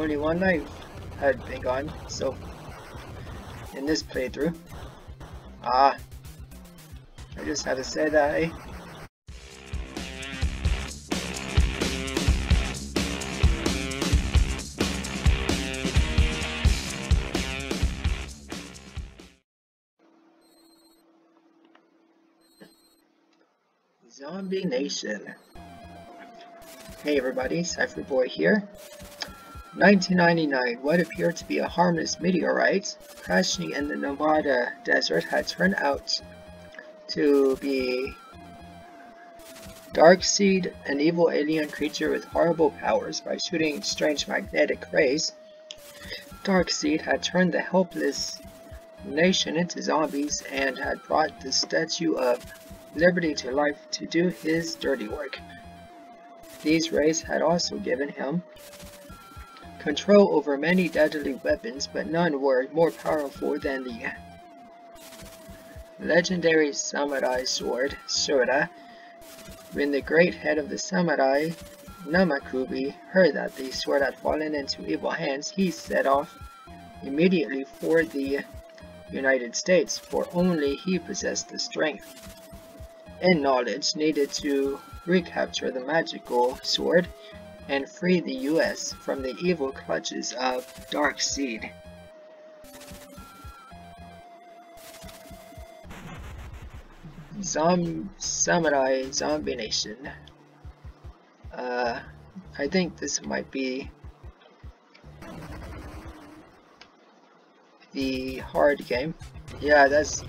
Only one had been gone, so in this playthrough. Ah, I just had to say that, eh? Zombie Nation. Hey everybody, Seiferboy here. 1999, what appeared to be a harmless meteorite crashing in the Nevada desert had turned out to be Darc Seed, an evil alien creature with horrible powers by shooting strange magnetic rays. Darc Seed had turned the helpless nation into zombies and had brought the Statue of Liberty to life to do his dirty work. These rays had also given him control over many deadly weapons, but none were more powerful than the legendary samurai sword, Shura. When the great head of the samurai, Namakubi, heard that the sword had fallen into evil hands, he set off immediately for the United States, for only he possessed the strength and knowledge needed to recapture the magical sword and free the US from the evil clutches of Darc Seed. Zom Samurai Zombie Nation. Uh, I think this might be the hard game. Yeah, that's...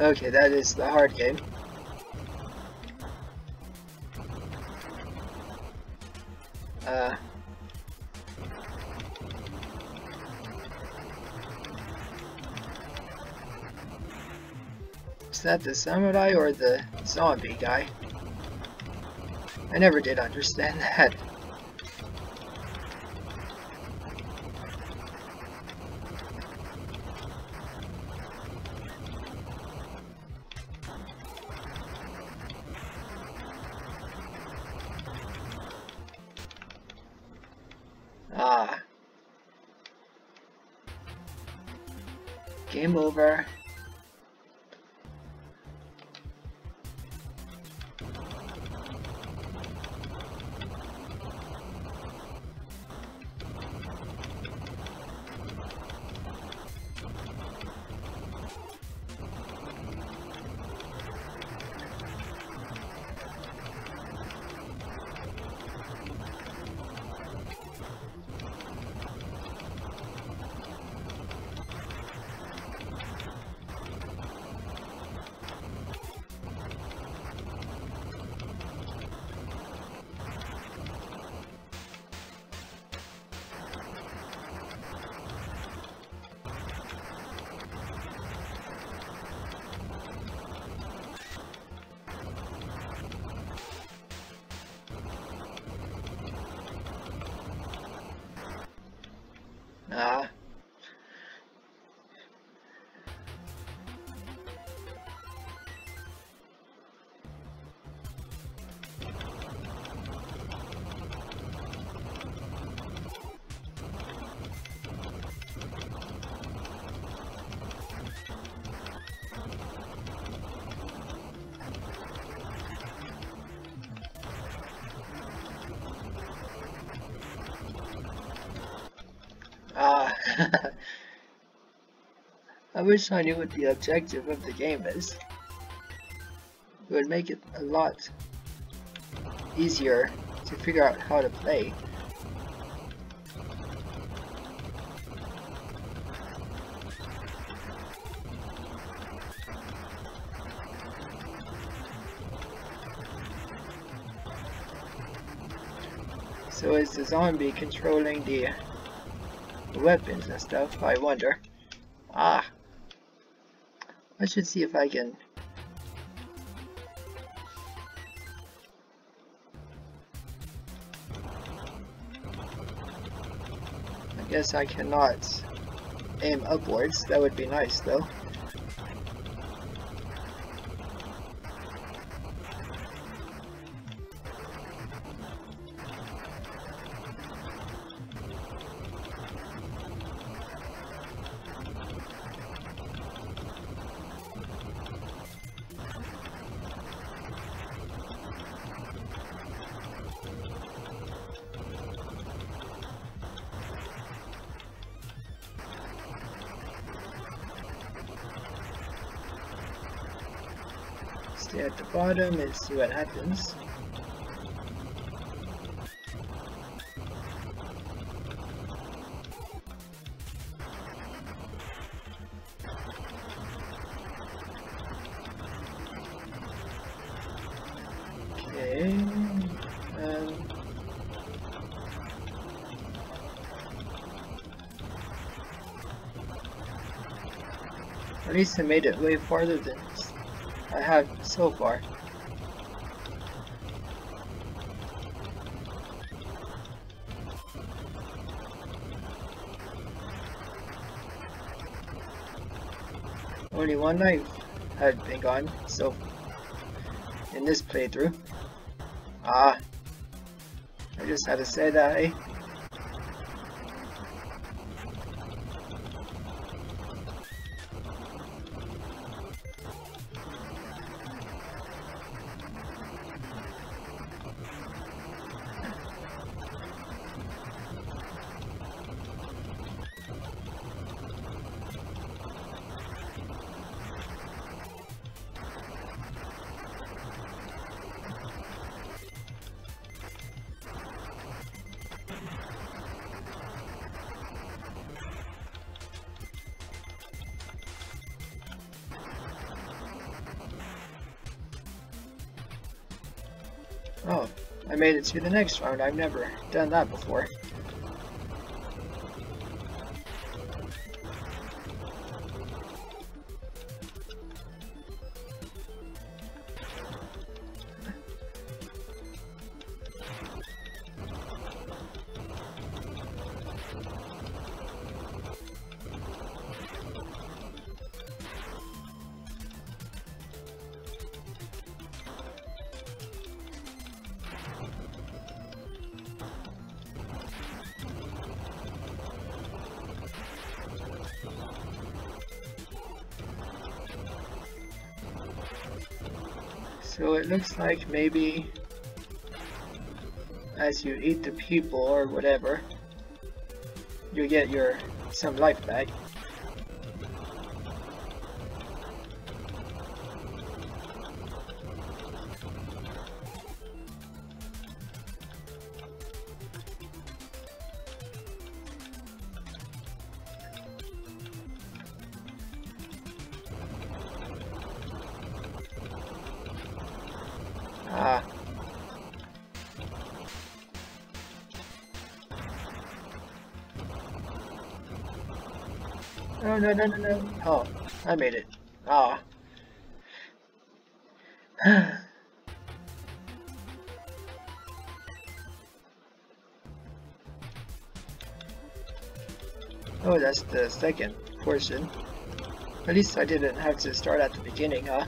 Okay, that is the hard game. Uh, is that the samurai or the zombie guy? I never did understand that. Ah. Game over. Wish I knew what the objective of the game is. It would make it a lot easier to figure out how to play. So is the zombie controlling the weapons and stuff, I wonder. I should see if I can... I guess I cannot aim upwards, that would be nice though. Stay at the bottom and see what happens. Okay. Um, at least I made it way farther than I have so far. Only one life had been gone, so in this playthrough. Ah, I just had to say that, eh? Oh, I made it to the next round. I've never done that before. So it looks like maybe as you eat the people or whatever, you get your some life back. No, no, no, no, no. Oh, I made it. Ah. oh, that's the second portion. At least I didn't have to start at the beginning, huh?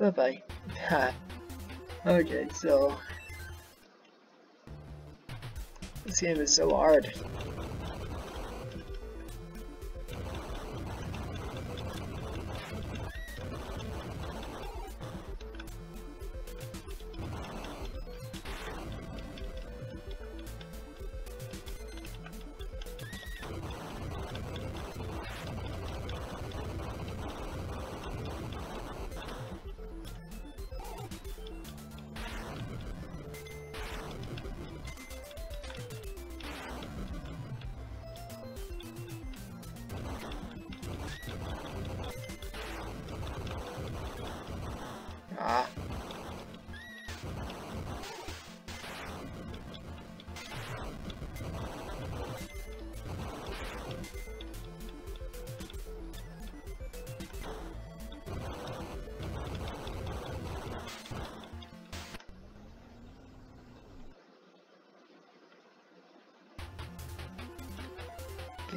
Bye bye. okay, so this game is so hard.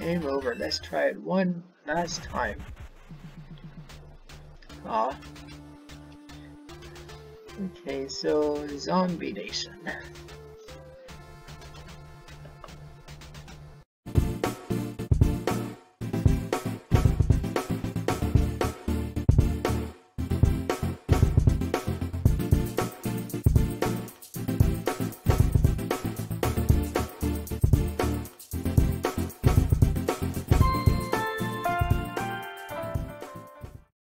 Game over. Let's try it one last time. Ah. Okay, so Zombie Nation.